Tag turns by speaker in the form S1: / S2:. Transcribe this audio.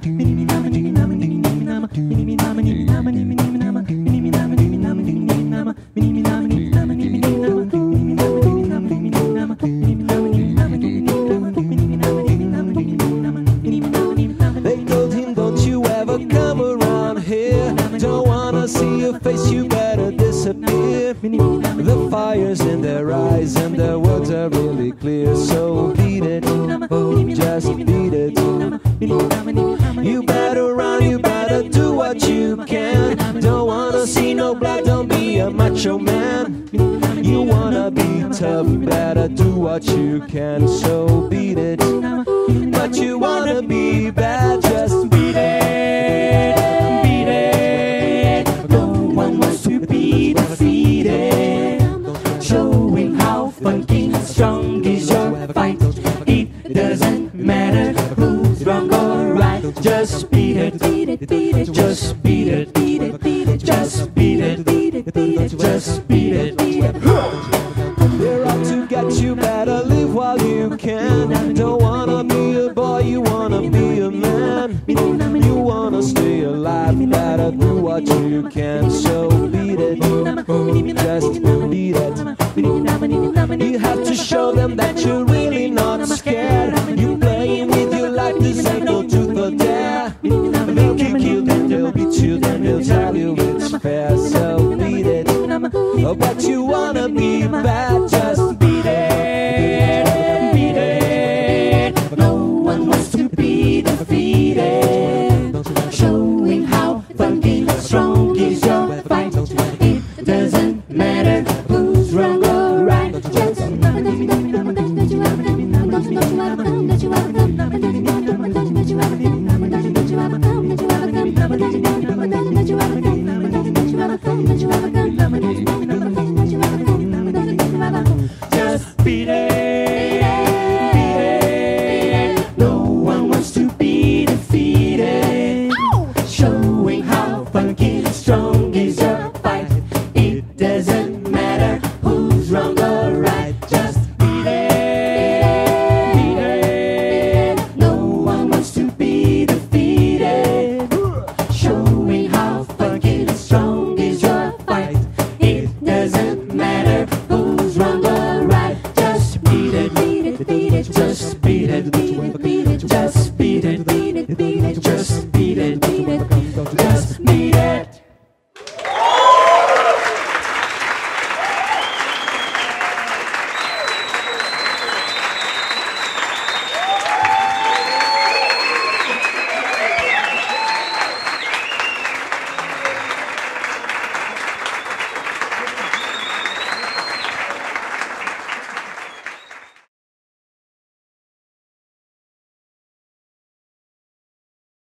S1: They disappear. The fire's in their eyes and their words are really clear. So beat it, oh, just beat it. You better run, you better do what you can. Don't wanna see no blood, don't be a macho man. You wanna be tough, better do what you can. So beat better live while you can. Don't wanna be a boy, you wanna be a man. You wanna stay alive, better do what you can. So beat it, just beat it. You have to show them that you're really not scared. You playing with your life, this ain't no truth or dare. They'll kick you, then they'll beat you, then they'll tell you it's fair. So beat it. Oh, but you wanna be bad,
S2: who's wrong or right. Just just beat it. Beat it. No one wants to be defeated. Showing how funky strong is your fight. It doesn't beat it, just beat it, beat it, beat it, just beat it.